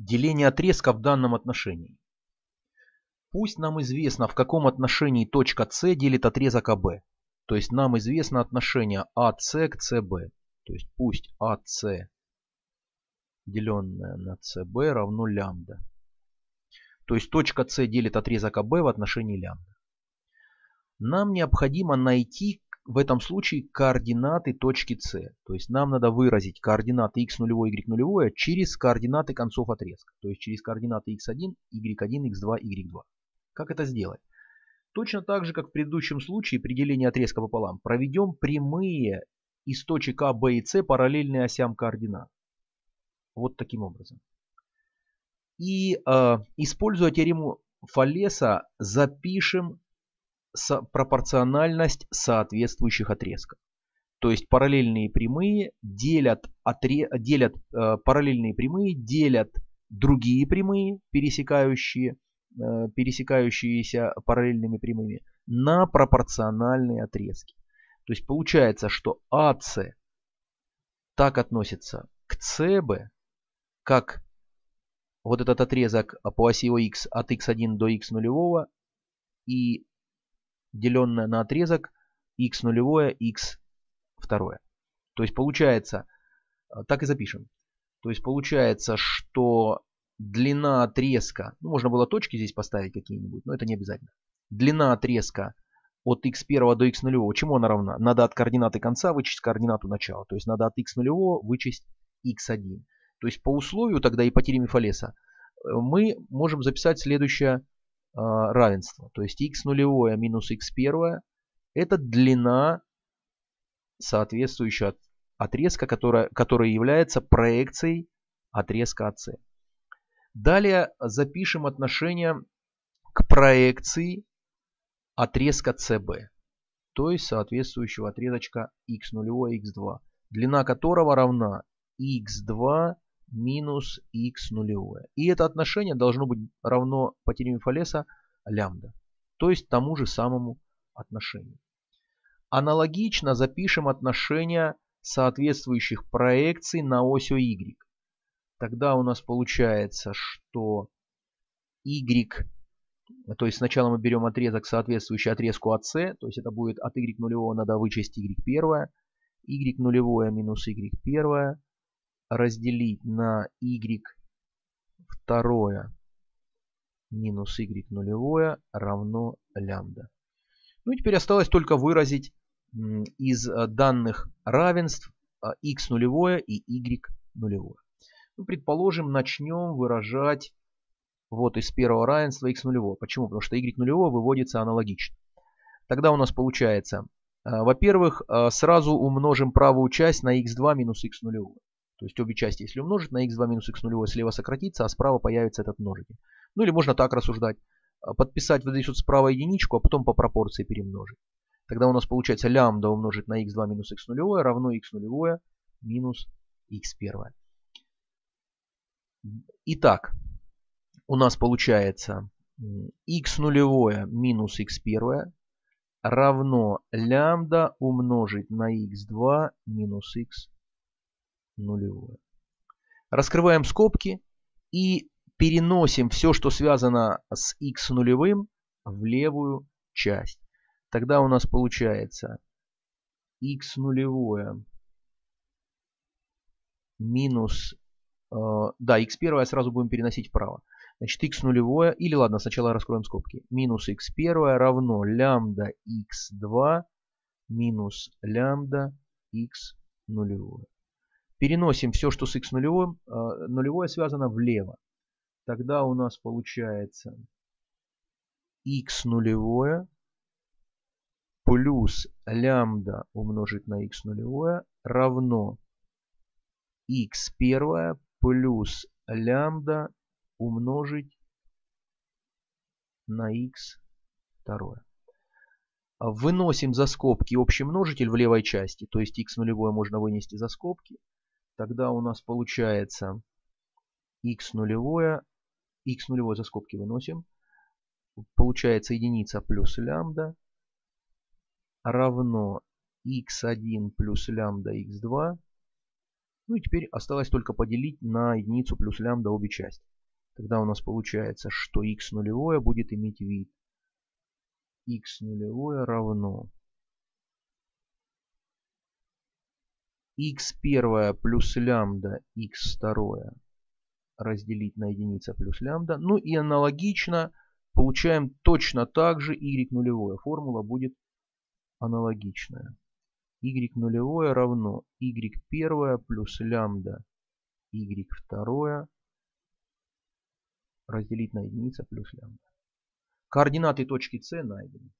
Деление отрезка в данном отношении. Пусть нам известно, в каком отношении точка С делит отрезок АБ. То есть нам известно отношение АС к СБ. То есть пусть АС деленное на СБ равно лямбда. То есть точка С делит отрезок АБ в отношении лямбда. Нам необходимо найти в этом случае координаты точки С. То есть нам надо выразить координаты x0, y0 через координаты концов отрезка. То есть через координаты x1, y1, x2, y2. Как это сделать? Точно так же, как в предыдущем случае при делении отрезка пополам, проведем прямые из точек А, Б и С параллельные осям координат. Вот таким образом. И э, используя теорему Фалеса, запишем пропорциональность соответствующих отрезков. То есть параллельные прямые делят, отре, делят э, параллельные прямые делят другие прямые, пересекающие, э, пересекающиеся параллельными прямыми, на пропорциональные отрезки. То есть получается, что АС так относится к СБ, как вот этот отрезок по оси ОХ от x1 до x0 и деленное на отрезок x нулевое, x второе. То есть получается, э, так и запишем. То есть получается, что длина отрезка, ну, можно было точки здесь поставить какие-нибудь, но это не обязательно. Длина отрезка от x1 до x0, чему она равна? Надо от координаты конца вычесть координату начала. То есть надо от x0 вычесть x1. То есть по условию тогда и по теореме Фалеса э, мы можем записать следующее а, равенство. То есть x нулевое минус x первое это длина соответствующего отрезка, которая, которая является проекцией отрезка АС. Далее запишем отношение к проекции отрезка CB, то есть соответствующего отрезочка x0, x2, длина которого равна x2 минус x нулевое. И это отношение должно быть равно по теореме Фалеса лямбда, то есть тому же самому отношению. Аналогично запишем отношения соответствующих проекций на ось y. Тогда у нас получается, что y, то есть сначала мы берем отрезок, соответствующий отрезку АС, то есть это будет от y нулевого надо вычесть y первое, y нулевое минус y первое, разделить на y второе минус y нулевое равно лямбда. Ну и теперь осталось только выразить из э, данных равенств x нулевое и y нулевое. Ну, предположим, начнем выражать вот из первого равенства x нулевого. Почему? Потому что y нулевого выводится аналогично. Тогда у нас получается, э, во-первых, э, сразу умножим правую часть на x2 минус x нулевое. То есть обе части, если умножить на x2 минус x нулевое, слева сократится, а справа появится этот множитель. Ну или можно так рассуждать. А, подписать вот здесь вот справа единичку, а потом по пропорции перемножить. Тогда у нас получается лямбда умножить на x2 минус x нулевое равно x нулевое минус x первое. Итак, у нас получается x нулевое минус x первое равно лямбда умножить на x2 минус x нулевое. Раскрываем скобки и переносим все, что связано с x нулевым в левую часть. Тогда у нас получается x нулевое минус, э, да, x первое сразу будем переносить вправо. Значит, x нулевое, или ладно, сначала раскроем скобки. Минус x первое равно лямбда x2 минус лямбда x нулевое. Переносим все, что с x нулевым, э, нулевое связано влево. Тогда у нас получается x нулевое плюс лямбда умножить на x нулевое равно x первое плюс лямбда умножить на x второе. Выносим за скобки общий множитель в левой части, то есть x нулевое можно вынести за скобки. Тогда у нас получается x нулевое, x нулевое за скобки выносим. Получается единица плюс лямбда равно x1 плюс лямбда x2. Ну и теперь осталось только поделить на единицу плюс лямбда обе части. Тогда у нас получается, что x нулевое будет иметь вид. x нулевое равно x первое плюс лямбда x второе разделить на единица плюс лямбда. Ну и аналогично получаем точно так же y нулевое. Формула будет аналогичная. y нулевое равно y первое плюс лямбда y второе разделить на единица плюс лямбда. Координаты точки С найдены.